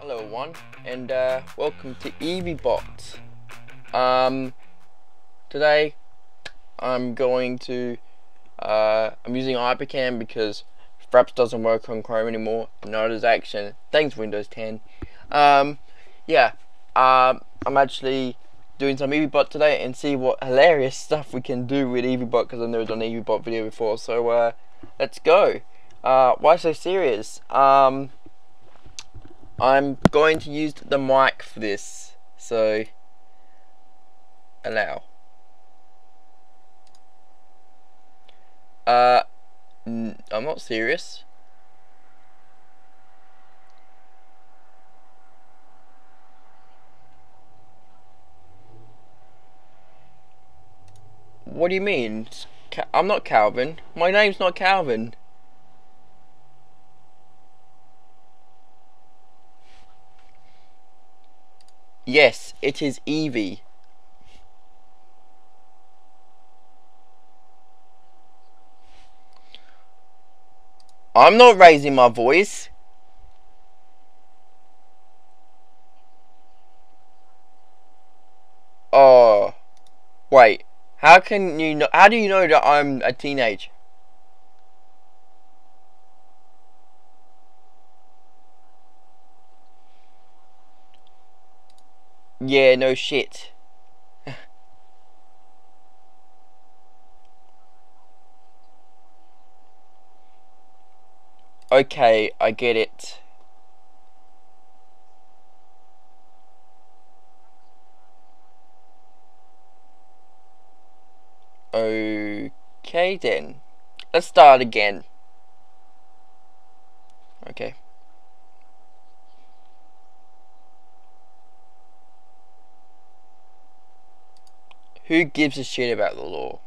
Hello everyone, and uh, welcome to Eviebot. Um, today I'm going to, uh, I'm using Hypercam because Fraps doesn't work on Chrome anymore, nor does Action, thanks Windows 10. Um, yeah, um, I'm actually doing some Eviebot today and see what hilarious stuff we can do with Eviebot because I've never done an Eviebot video before, so uh, let's go. Uh, why so serious? Um, I'm going to use the mic for this, so allow. Uh, I'm not serious. What do you mean? I'm not Calvin. My name's not Calvin. Yes, it is Evie. I'm not raising my voice. Oh, wait. How can you know? How do you know that I'm a teenager? Yeah, no shit. okay, I get it. Okay then. Let's start again. Okay. Who gives a shit about the law?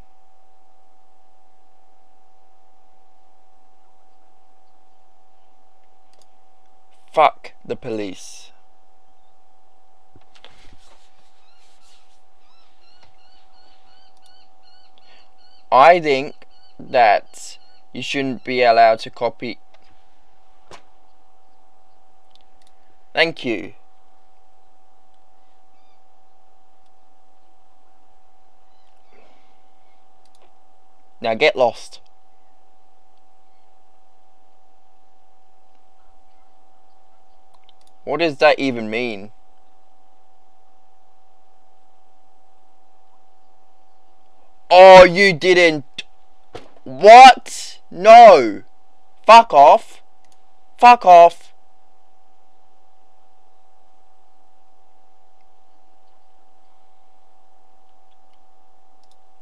Fuck the police. I think that you shouldn't be allowed to copy. Thank you. Now get lost. What does that even mean? Oh, you didn't. What? No. Fuck off. Fuck off.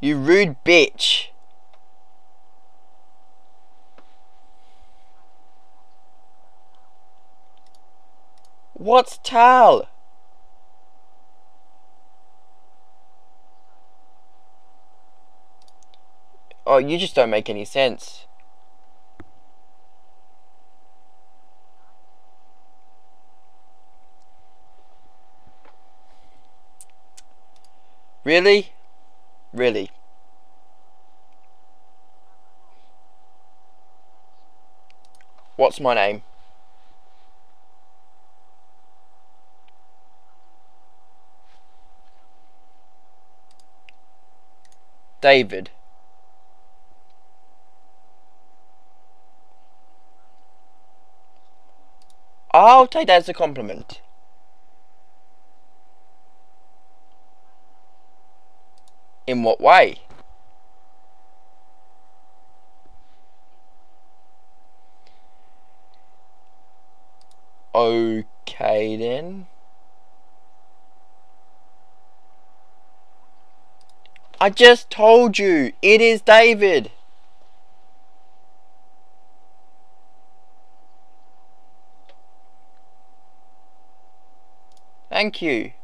You rude bitch. What's Tal? Oh, you just don't make any sense. Really? Really? What's my name? David. I'll take that as a compliment. In what way? Okay then. I just told you, it is David. Thank you.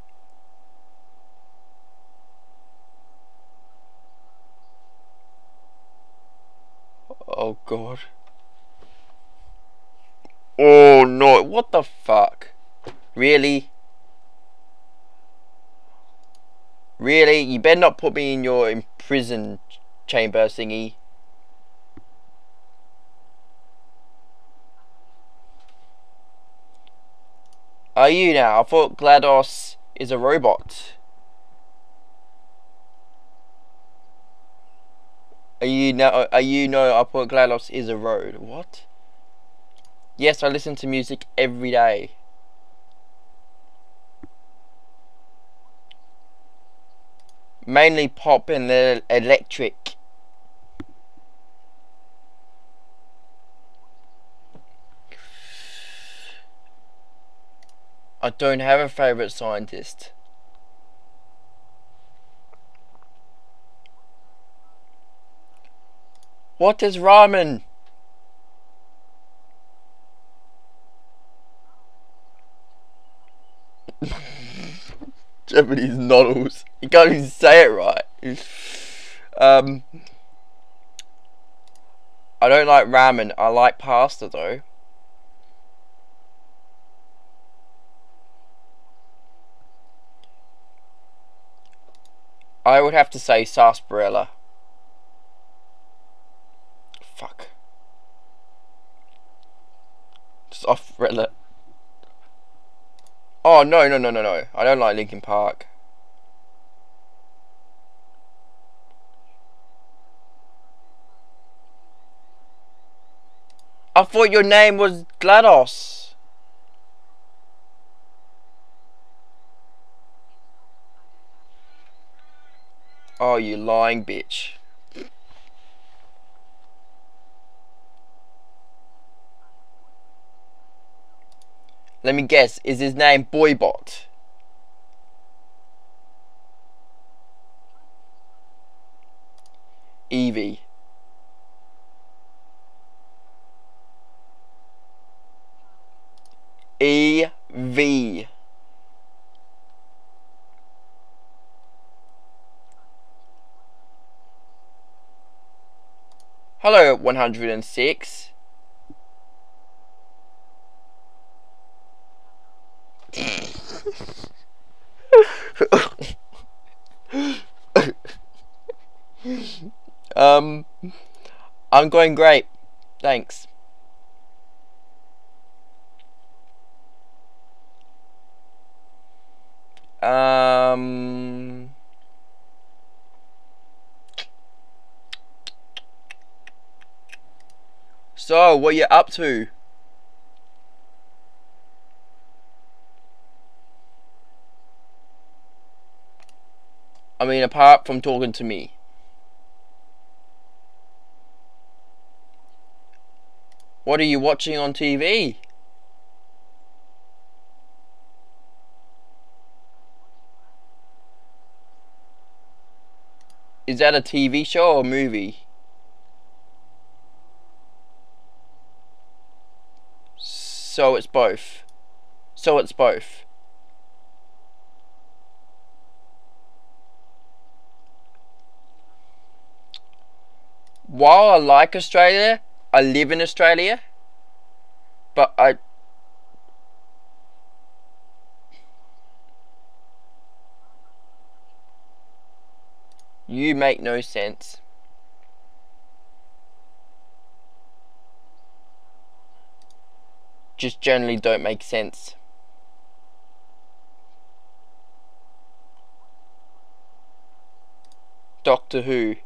Oh god. Oh no, what the fuck? Really? Really? You better not put me in your imprisoned chamber thingy. Are you now? I thought GLaDOS is a robot. Are you now? Are you no? I thought GLaDOS is a road. What? Yes, I listen to music every day. Mainly pop and the electric. I don't have a favorite scientist. What is ramen? Japanese noodles. You can't even say it right. Um, I don't like ramen. I like pasta though. I would have to say sarsaparilla. Fuck. Sarsaparilla. Oh no no no no no! I don't like Linkin Park. I thought your name was GLaDOS. Oh, you lying bitch. Let me guess, is his name Boibot? Evie. E V. Hello, 106. um, I'm going great. Thanks. Um... So, what you up to? I mean, apart from talking to me. What are you watching on TV? Is that a TV show or movie? So it's both. So it's both. While I like Australia, I live in Australia, but I You make no sense. just generally don't make sense. Doctor Who.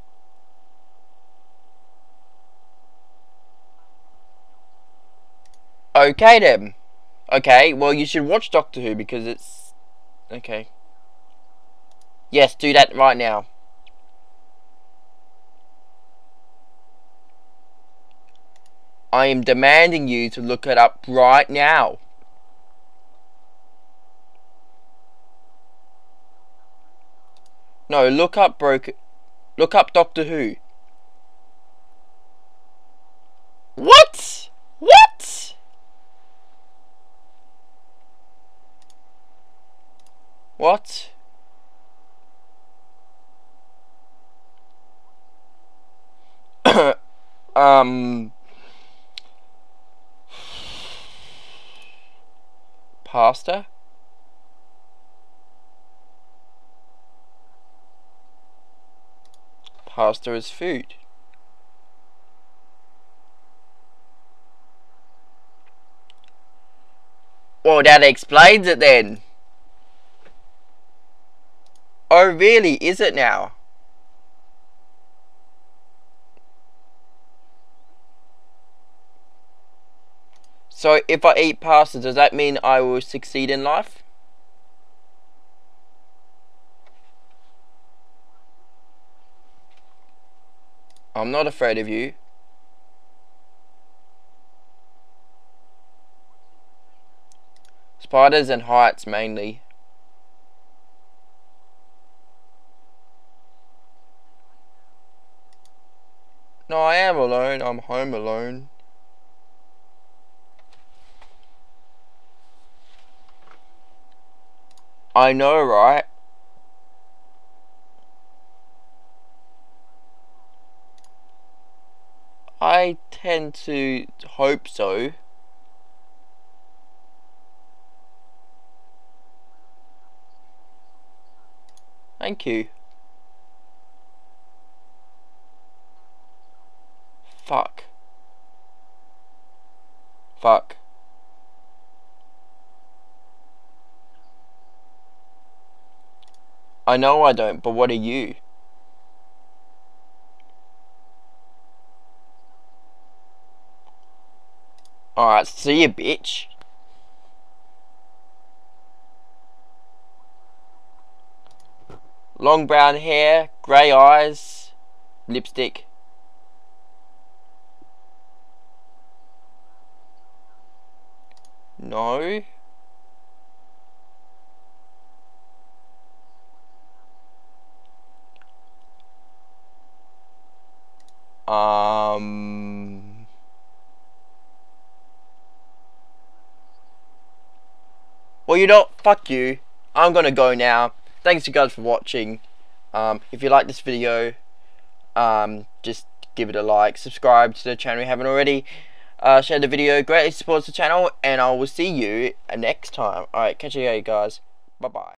Okay then. Okay, well you should watch Doctor Who because it's... Okay. Yes, do that right now. I am demanding you to look it up right now. No, look up broke look up Doctor Who. What? What? um pasta pasta is food Well, that explains it then. Oh, really? Is it now? So, if I eat pasta, does that mean I will succeed in life? I'm not afraid of you. Spiders and heights mainly. I am alone. I'm home alone. I know, right? I tend to hope so. Thank you. Fuck. Fuck. I know I don't, but what are you? Alright, see you, bitch. Long brown hair, grey eyes, lipstick. No. Um. Well, you know, fuck you. I'm gonna go now thanks you guys for watching. Um, if you like this video, um, just give it a like, subscribe to the channel if you haven't already. Uh, share the video, greatly supports the channel, and I will see you next time. Alright, catch you later, guys. Bye bye.